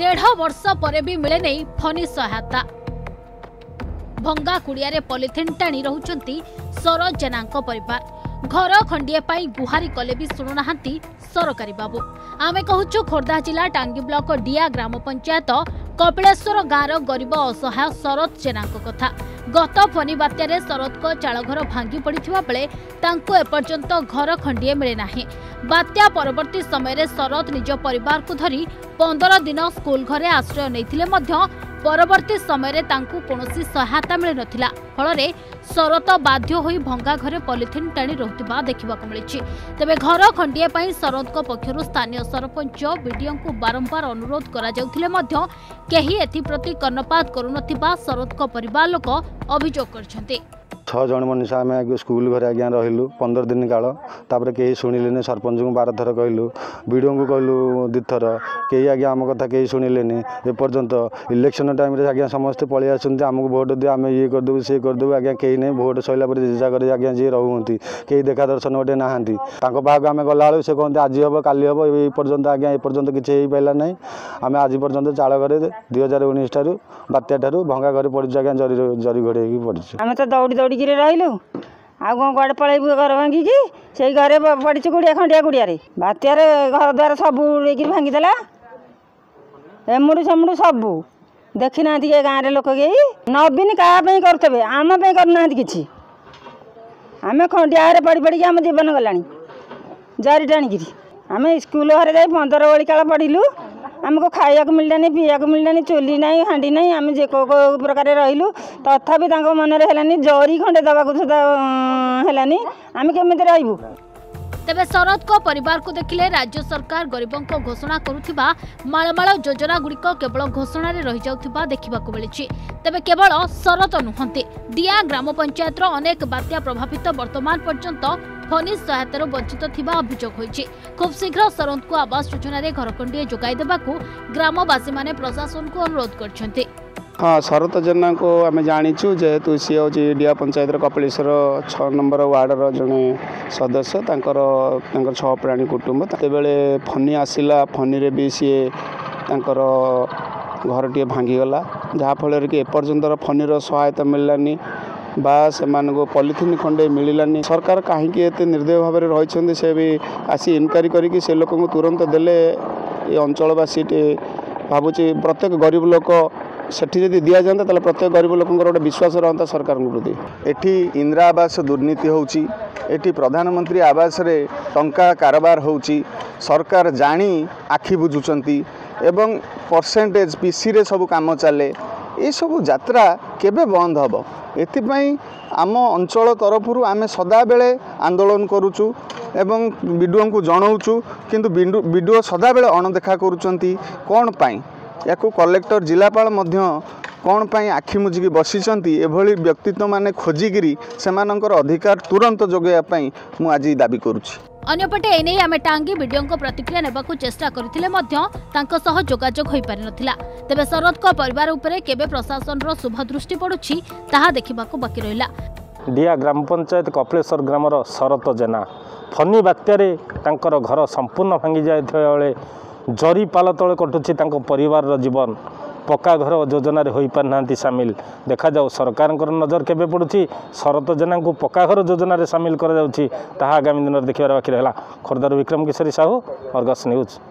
ଦେଢ଼ ବର୍ଷ ପରେ ବି ମିଳେ ନାହିଁ ଫନି ସହାୟତା। ଭଙ୍ଗା କୁଡ଼ିଆରେ ପଲିଥିନ୍ ଟାଣି ରହୁଛନ୍ତି ସରୋଜ ଜେନାଙ୍କ ପରିବାର। ଘର ଖଣ୍ଡିଏ ପାଇଁ ଗୁହାରି କଲେ ବି ଶୁଣୁନାହାନ୍ତି ସରକାରୀ ବାବୁ। ଆମେ କହୁଛୁ ଖୋର୍ଦ୍ଧା ଜିଲ୍ଲା ଟାଙ୍ଗି ବ୍ଲକ ଡିଆ ଗ୍ରାମ ପଞ୍ଚାୟତ କପିଳେଶ୍ୱର ଗାଁର ଗରିବ ଅସହାୟ ଶରତ ଜେନାଙ୍କ କଥା। ଗତ ଫନି ବାତ୍ୟାରେ ଶରତଙ୍କ ଚାଳଘର ଭାଙ୍ଗି ପଡ଼ିଥିବା ବେଳେ ତାଙ୍କୁ ଏପର୍ଯ୍ୟନ୍ତ ଘର ଖଣ୍ଡିଏ ମିଳେ ନାହିଁ। ବାତ୍ୟା ପରବର୍ତ୍ତୀ ସମୟରେ ଶରତ ନିଜ ପରିବାରକୁ ଧରି ପନ୍ଦର ଦିନ ସ୍କୁଲ ଘରେ ଆଶ୍ରୟ ନେଇଥିଲେ ମଧ୍ୟ ପରବର୍ତ୍ତୀ ସମୟରେ ତାଙ୍କୁ କୌଣସି ସହାୟତା ମିଳିନଥିଲା। ଫଳରେ ଶରତ ବାଧ୍ୟ ହୋଇ ଭଙ୍ଗା ଘରେ ପଲିଥିନ୍ ଟାଣି ରହୁଥିବା ଦେଖିବାକୁ ମିଳିଛି। ତେବେ ଘର ଖଣ୍ଡିଏ ପାଇଁ ଶରତଙ୍କ ପକ୍ଷରୁ ସ୍ଥାନୀୟ ସରପଞ୍ଚ ବିଡିଓଙ୍କୁ ବାରମ୍ବାର ଅନୁରୋଧ କରାଯାଉଥିଲେ ମଧ୍ୟ କେହି ଏଥିପ୍ରତି କର୍ଣ୍ଣପାତ କରୁନଥିବା ଶରତଙ୍କ ପରିବାର ଲୋକ ଅଭିଯୋଗ କରିଛନ୍ତି। ଛଅ ଜଣ ମଣିଷ ଆମେ ଆଗ ସ୍କୁଲ ଘରେ ଆଜ୍ଞା ରହିଲୁ ପନ୍ଦର ଦିନ କାଳ। ତାପରେ କେହି ଶୁଣିଲେନି ସରପଞ୍ଚଙ୍କୁ ବାର ଥର କହିଲୁ ବିଡ଼ିଓଙ୍କୁ କହିଲୁ ଦୁଇଥର କେହି ଆଜ୍ଞା ଆମ କଥା କେହି ଶୁଣିଲେନି। ଏପର୍ଯ୍ୟନ୍ତ ଇଲେକ୍ସନ ଟାଇମ୍ରେ ଆଜ୍ଞା ସମସ୍ତେ ପଳେଇ ଆସୁଛନ୍ତି ଆମକୁ ଭୋଟ୍ ଦିଅ ଆମେ ଇଏ କରିଦେବୁ ସିଏ କରିଦେବୁ ଆଜ୍ଞା କେହି ନାହିଁ। ଭୋଟ୍ ସରିଲା ପରେ ଯେଝା କରି ଆଜ୍ଞା ଯିଏ ରହୁଛନ୍ତି କେହି ଦେଖା ଦର୍ଶନ ଗୋଟେ ନାହାନ୍ତି। ତାଙ୍କ ପାଖକୁ ଆମେ ଗଲାବେଳକୁ ସେ କହନ୍ତି ଆଜି ହେବ କାଲି ହେବ ଏଇ ପର୍ଯ୍ୟନ୍ତ ଆଜ୍ଞା ଏପର୍ଯ୍ୟନ୍ତ କିଛି ହେଇପାରିଲା ନାହିଁ। ଆମେ ଆଜି ପର୍ଯ୍ୟନ୍ତ ଚାଳ ଘରେ ଦୁଇ ହଜାର ଉଣେଇଶ ଠାରୁ ବାତ୍ୟା ଠାରୁ ଭଙ୍ଗା ଘରେ ପଡ଼ିଛୁ ଆଜ୍ଞା ଜରି ଜରି ଘୋଡ଼େଇ ହେଇକି ପଡ଼ିଛୁ। ଆମେ ତ ଦୌଡ଼ି ଦୌଡ଼ିକିରି ରହିଲୁ। ଆଉ କ'ଣ କୁଆଡ଼େ ପଳେଇବୁ ଘର ଭାଙ୍ଗିକି? ସେଇ ଘରେ ପ- ପଡ଼ିଛୁ କୁଡ଼ିଆ ଖଣ୍ଡିଆ କୁଡ଼ିଆରେ। ବାତ୍ୟାରେ ଘର ଦ୍ୱାର ସବୁ ଉଡ଼େଇକିରି ଭାଙ୍ଗିଦେଲା। ଏମୁଡ଼ୁ ସେମୁଡ଼ୁ ସବୁ। ଦେଖିନାହାନ୍ତି ଏ ଗାଁରେ ଲୋକ କେହି। ନବୀନ କାହା ପାଇଁ କରୁଥିବେ? ଆମ ପାଇଁ କରୁନାହାନ୍ତି କିଛି। ଆମେ ଖଣ୍ଡିଆରେ ପଡ଼ି ପଡ଼ିକି ଆମ ଜୀବନ ଗଲାଣି। ଜରି ଟାଣିକିରି। ଆମେ ସ୍କୁଲ ଘରେ ଯାଇ ପନ୍ଦର ଓଳି କାଳ ପଢ଼ିଲୁ। ଆମକୁ ଖାଇବାକୁ ମିଳିଲାନି ପିଇବାକୁ ମିଳିଲାନି ଚୁଲି ନାହିଁ ହାଣ୍ଡି ନାହିଁ ଆମେ ଯେ କେଉଁ କେଉଁ ପ୍ରକାରେ ରହିଲୁ ତଥାପି ତାଙ୍କ ମନରେ ହେଲାନି ଜରି ଖଣ୍ଡେ ଦେବାକୁ ସୁଦ୍ଧା ଉଁ, ହେଲାନି ଆମେ କେମିତି ରହିବୁ? ତେବେ ଶରତଙ୍କ ପରିବାରକୁ ଦେଖିଲେ ରାଜ୍ୟ ସରକାର ଗରିବଙ୍କ ଘୋଷଣା କରୁଥିବା ମାଳମାଳ ଯୋଜନା ଗୁଡ଼ିକ କେବଳ ଘୋଷଣାରେ ରହିଯାଉଥିବା ଦେଖିବାକୁ ମିଳିଛି। ତେବେ କେବଳ ଶରତ ନୁହନ୍ତି ଡିଆ ଗ୍ରାମ ପଞ୍ଚାୟତର ଅନେକ ବାତ୍ୟା ପ୍ରଭାବିତ ବର୍ତ୍ତମାନ ପର୍ଯ୍ୟନ୍ତ ଫନି ସହାୟତାରୁ ବଞ୍ଚିତ ଥିବା ଅଭିଯୋଗ ହୋଇଛି ଖୁବ୍ ଶୀଘ୍ର ଶରତଙ୍କୁ ଆବାସ ଯୋଜନାରେ ଘରଖଣ୍ଡିଏ ଯୋଗାଇ ଦେବାକୁ ଗ୍ରାମବାସୀମାନେ ପ୍ରଶାସନକୁ ଅନୁରୋଧ କରିଛନ୍ତି। ହଁ ଶରତ ଜେନାଙ୍କୁ ଆମେ ଜାଣିଛୁ ଯେହେତୁ ସିଏ ହେଉଛି ଡିଆ ପଞ୍ଚାୟତର କପିଳେଶ୍ୱର ଛଅ ନମ୍ବର ୱାର୍ଡ଼ର ଜଣେ ସଦସ୍ୟ ତାଙ୍କର ତାଙ୍କର ଛଅ ପ୍ରାଣୀ କୁଟୁମ୍ବ। ସେତେବେଳେ ଫନି ଆସିଲା ଫନିରେ ବି ସିଏ ତାଙ୍କର ଘରଟିଏ ଭାଙ୍ଗିଗଲା। ଯାହାଫଳରେ କି ଏପର୍ଯ୍ୟନ୍ତର ଫନିର ସହାୟତା ମିଳିଲାନି। ବା ସେମାନଙ୍କୁ ପଲିଥିନ୍ ଖଣ୍ଡେ ମିଳିଲାନି। ସରକାର କାହିଁକି ଏତେ ନିର୍ଦ୍ଦୟ ଭାବରେ ରହିଛନ୍ତି ସେ ବି ଆସି ଇନକ୍ୱାରି କରିକି ସେ ଲୋକଙ୍କୁ ତୁରନ୍ତ ଦେଲେ ଏ ଅଞ୍ଚଳବାସୀ ଟି ଭାବୁଛି ପ୍ରତ୍ୟେକ ଗରିବ ଲୋକ ସେଠି ଯଦି ଦିଆଯାଆନ୍ତା ତାହେଲେ ପ୍ରତ୍ୟେକ ଗରିବ ଲୋକଙ୍କର ଗୋଟେ ବିଶ୍ୱାସ ରହନ୍ତା ସରକାରଙ୍କ ପ୍ରତି। ଏଠି ଇନ୍ଦିରା ଆବାସ ଦୁର୍ନୀତି ହେଉଛି ଏଠି ପ୍ରଧାନମନ୍ତ୍ରୀ ଆବାସରେ ଟଙ୍କା କାରବାର ହେଉଛି ସରକାର ଜାଣି ଆଖି ବୁଝୁଛନ୍ତି ଏବଂ ପରସେଣ୍ଟେଜ୍ ପିସିରେ ସବୁ କାମ ଚାଲେ ଏସବୁ ଯାତ୍ରା କେବେ ବନ୍ଦ ହେବ? ଏଥିପାଇଁ ଆମ ଅଞ୍ଚଳ ତରଫରୁ ଆମେ ସଦାବେଳେ ଆନ୍ଦୋଳନ କରୁଛୁ ଏବଂ ବିଡ଼ିଓଙ୍କୁ ଜଣାଉଛୁ କିନ୍ତୁ ବିଡ଼ିଓ ସଦାବେଳେ ଅଣଦେଖା କରୁଛନ୍ତି କ'ଣ ପାଇଁ? ୟାକୁ କଲେକ୍ଟର ଜିଲ୍ଲାପାଳ ମଧ୍ୟ କ'ଣ ପାଇଁ ଆଖି ମୁଜିକି ବସିଛନ୍ତି? ଏଭଳି ବ୍ୟକ୍ତିତ୍ୱମାନେ ଖୋଜିକିରି ସେମାନଙ୍କର ଅଧିକାର ତୁରନ୍ତ ଯୋଗାଇବା ପାଇଁ ମୁଁ ଆଜି ଦାବି କରୁଛି। ଅନ୍ୟପଟେ ଏନେଇ ଆମେ ଟାଙ୍ଗି ବିଡିଓଙ୍କ ପ୍ରତିକ୍ରିୟା ନେବାକୁ ଚେଷ୍ଟା କରିଥିଲେ ମଧ୍ୟ ତାଙ୍କ ସହ ଯୋଗାଯୋଗ ହୋଇପାରିନଥିଲା। ତେବେ ଶରତଙ୍କ ପରିବାର ଉପରେ କେବେ ପ୍ରଶାସନର ଶୁଭ ଦୃଷ୍ଟି ପଡୁଛି ତାହା ଦେଖିବାକୁ ବାକି ରହିଲା। ଡିଆ ଗ୍ରାମ ପଞ୍ଚାୟତ କପିଳେଶ୍ୱର ଗ୍ରାମର ଶରତ ଜେନା। ଫନି ବାତ୍ୟାରେ ତାଙ୍କର ଘର ସମ୍ପୂର୍ଣ୍ଣ ଭାଙ୍ଗି ଯାଇଥିବା ବେଳେ ଜରି ପାଲ ତଳେ କଟୁଛି ତାଙ୍କ ପରିବାରର ଜୀବନ। ପକ୍କା ଘର ଯୋଜନାରେ ହୋଇପାରିନାହାନ୍ତି ସାମିଲ। ଦେଖାଯାଉ ସରକାରଙ୍କର ନଜର କେବେ ପଡ଼ୁଛି? ଶରତ ଜେନାଙ୍କୁ ପକ୍କା ଘର ଯୋଜନାରେ ସାମିଲ କରାଯାଉଛି ତାହା ଆଗାମୀ ଦିନରେ ଦେଖିବାର ବାକି ରହିଲା। ଖୋର୍ଦ୍ଧାରୁ ବିକ୍ରମ କିଶୋରୀ ସାହୁ ଅର୍ଗସ୍ ନ୍ୟୁଜ୍।